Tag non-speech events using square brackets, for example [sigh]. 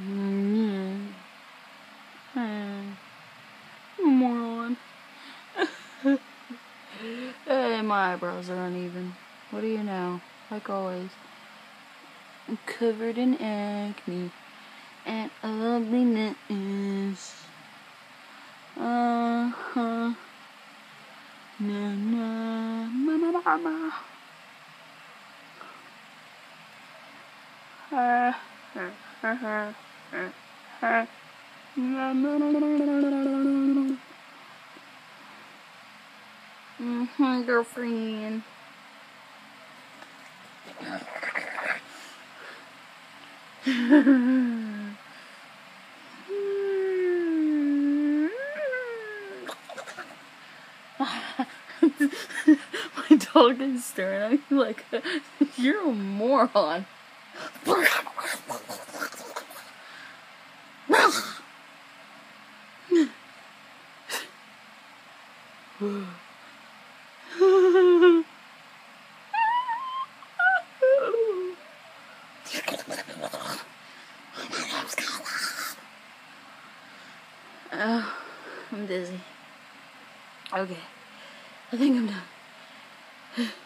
Mm. Moron. [laughs] hey, my eyebrows are uneven. What do you know? Like always. I'm covered in acne and ugliness. Uh huh. Na na ma ma ma ma. Uh, uh, uh, uh, Mm-hmm, girlfriend. [laughs] My dog is staring at me like, [laughs] you're a moron. [laughs] [sighs] Oh, I'm dizzy. Okay, I think I'm done. [sighs] [sighs]